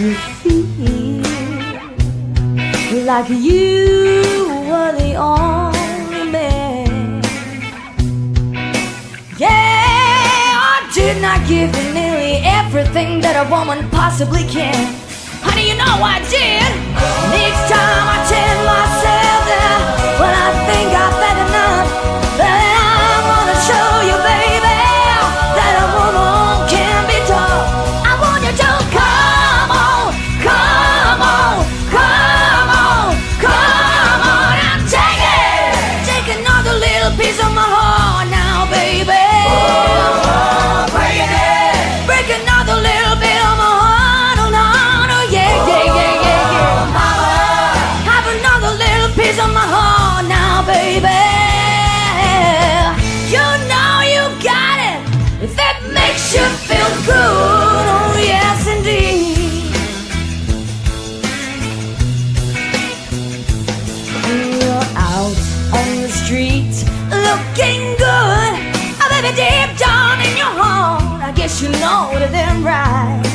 you feel like you were the only man. Yeah, I did not give you nearly everything that a woman possibly can. Honey, you know I did. Next time. street, looking good. Oh, baby, deep down in your heart, I guess you know that I'm right.